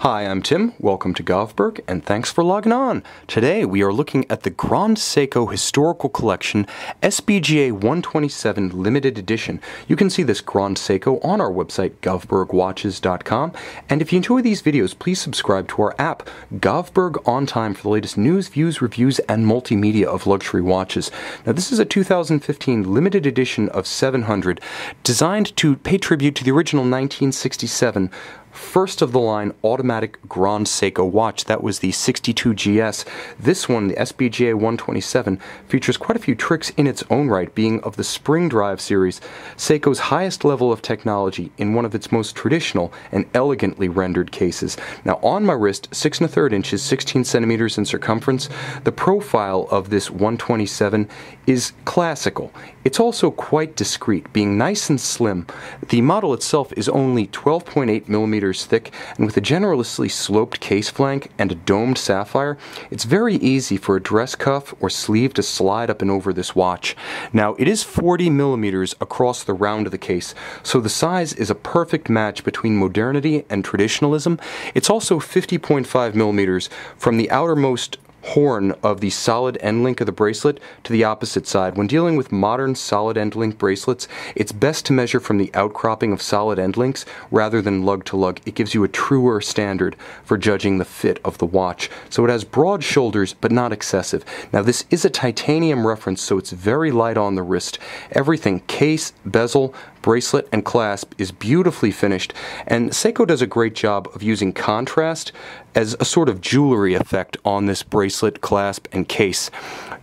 Hi, I'm Tim. Welcome to Govberg, and thanks for logging on. Today we are looking at the Grand Seiko Historical Collection SBGA 127 Limited Edition. You can see this Grand Seiko on our website, govbergwatches.com. And if you enjoy these videos, please subscribe to our app, Govberg On Time, for the latest news, views, reviews, and multimedia of luxury watches. Now, this is a 2015 limited edition of 700, designed to pay tribute to the original 1967 first of the line automatic Grand Seiko watch. That was the 62GS. This one, the SBGA 127, features quite a few tricks in its own right, being of the spring drive series, Seiko's highest level of technology in one of its most traditional and elegantly rendered cases. Now, on my wrist, 6 and a third inches, 16 centimeters in circumference, the profile of this 127 is classical. It's also quite discreet, being nice and slim. The model itself is only 12.8 millimeters thick, and with a generously sloped case flank and a domed sapphire, it's very easy for a dress cuff or sleeve to slide up and over this watch. Now, it is 40 millimeters across the round of the case, so the size is a perfect match between modernity and traditionalism. It's also 50.5 millimeters from the outermost horn of the solid end link of the bracelet to the opposite side. When dealing with modern solid end link bracelets, it's best to measure from the outcropping of solid end links rather than lug to lug. It gives you a truer standard for judging the fit of the watch. So it has broad shoulders, but not excessive. Now this is a titanium reference, so it's very light on the wrist. Everything, case, bezel, bracelet and clasp is beautifully finished, and Seiko does a great job of using contrast as a sort of jewelry effect on this bracelet, clasp, and case.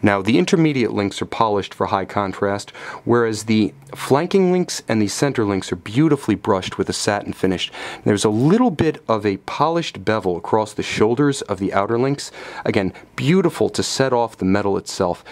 Now, the intermediate links are polished for high contrast, whereas the flanking links and the center links are beautifully brushed with a satin finish. There's a little bit of a polished bevel across the shoulders of the outer links. Again, beautiful to set off the metal itself.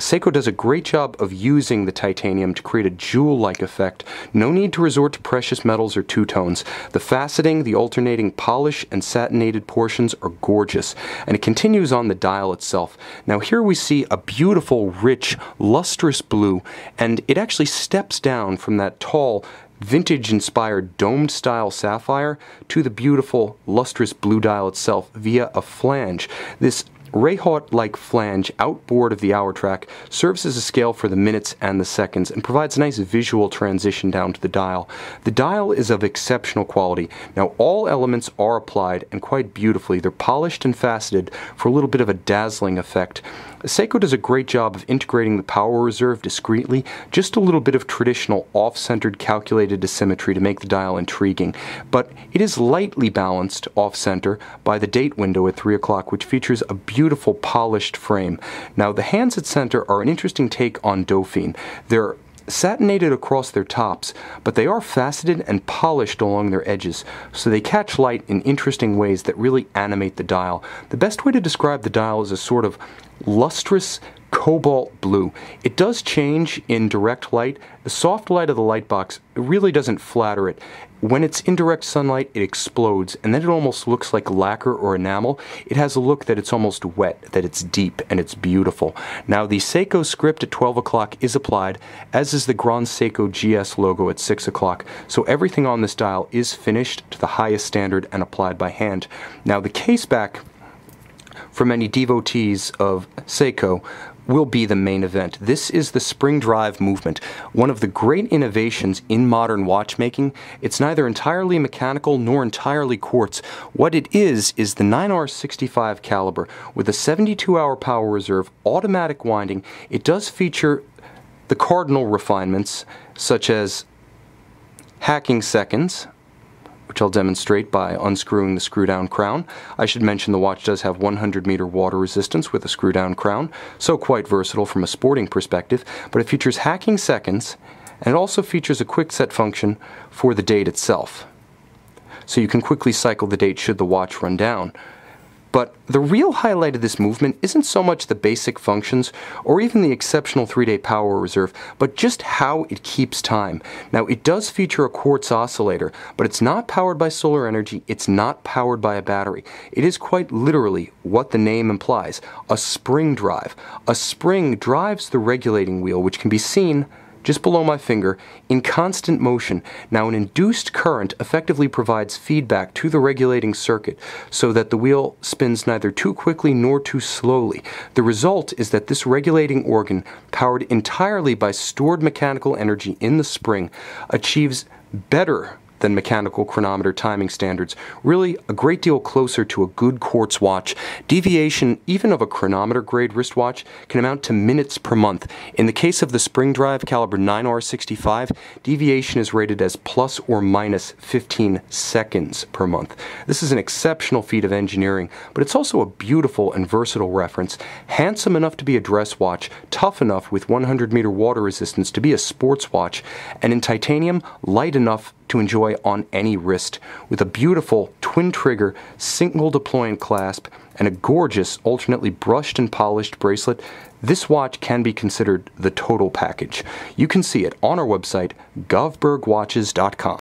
Seiko does a great job of using the titanium to create a jewel-like effect. No need to resort to precious metals or two-tones. The faceting, the alternating polish, and satinated portions are gorgeous, and it continues on the dial itself. Now here we see a beautiful, rich, lustrous blue, and it actually steps down from that tall, vintage inspired domed style sapphire to the beautiful lustrous blue dial itself via a flange. This Rehaut-like flange outboard of the hour track serves as a scale for the minutes and the seconds and provides a nice visual transition down to the dial. The dial is of exceptional quality. Now all elements are applied and quite beautifully. They're polished and faceted for a little bit of a dazzling effect. Seiko does a great job of integrating the power reserve discreetly, just a little bit of traditional off-centered calculated asymmetry to make the dial intriguing, but it is lightly balanced off-center by the date window at 3 o'clock, which features a beautiful polished frame. Now, the hands at center are an interesting take on Dauphine. They're satinated across their tops, but they are faceted and polished along their edges, so they catch light in interesting ways that really animate the dial. The best way to describe the dial is a sort of lustrous cobalt blue. It does change in direct light. The soft light of the light box really doesn't flatter it. When it's in direct sunlight, it explodes, and then it almost looks like lacquer or enamel. It has a look that it's almost wet, that it's deep, and it's beautiful. Now, the Seiko script at 12 o'clock is applied, as is the Grand Seiko GS logo at 6 o'clock, so everything on this dial is finished to the highest standard and applied by hand. Now, the case back for many devotees of Seiko will be the main event. This is the spring drive movement, one of the great innovations in modern watchmaking. It's neither entirely mechanical nor entirely quartz. What it is is the 9R65 caliber with a 72-hour power reserve, automatic winding. It does feature the cardinal refinements such as hacking seconds, which I'll demonstrate by unscrewing the screw down crown. I should mention the watch does have 100 meter water resistance with a screw down crown, so quite versatile from a sporting perspective, but it features hacking seconds and it also features a quick set function for the date itself. So you can quickly cycle the date should the watch run down. But the real highlight of this movement isn't so much the basic functions or even the exceptional 3-day power reserve, but just how it keeps time. Now, it does feature a quartz oscillator, but it's not powered by solar energy, it's not powered by a battery. It is quite literally what the name implies, a spring drive. A spring drives the regulating wheel, which can be seen just below my finger, in constant motion. Now, an induced current effectively provides feedback to the regulating circuit so that the wheel spins neither too quickly nor too slowly. The result is that this regulating organ, powered entirely by stored mechanical energy in the spring, achieves better than mechanical chronometer timing standards, really a great deal closer to a good quartz watch. Deviation, even of a chronometer grade wristwatch, can amount to minutes per month. In the case of the spring drive caliber 9R65, deviation is rated as plus or minus 15 seconds per month. This is an exceptional feat of engineering, but it's also a beautiful and versatile reference, handsome enough to be a dress watch, tough enough with 100 meter water resistance to be a sports watch, and in titanium, light enough to enjoy on any wrist with a beautiful twin trigger single deploying clasp and a gorgeous alternately brushed and polished bracelet. This watch can be considered the total package. You can see it on our website govbergwatches.com